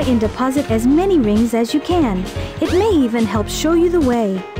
try and deposit as many rings as you can. It may even help show you the way.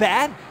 Bad.